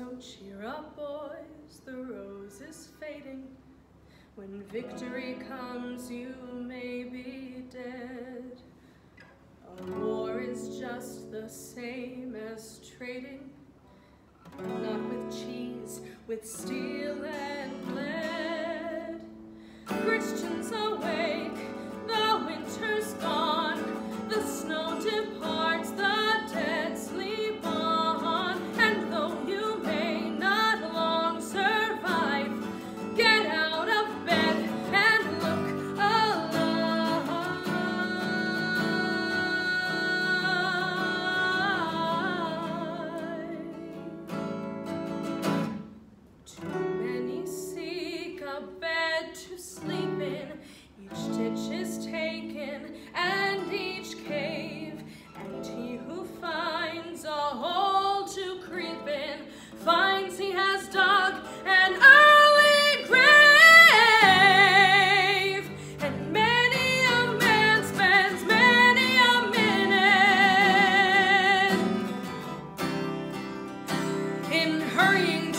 So cheer up, boys, the rose is fading. When victory comes, you may be dead. A war is just the same as trading, but not with cheese, with steel and sleeping. Each stitch is taken and each cave. And he who finds a hole to creep in finds he has dug an early grave. And many a man spends many a minute in hurrying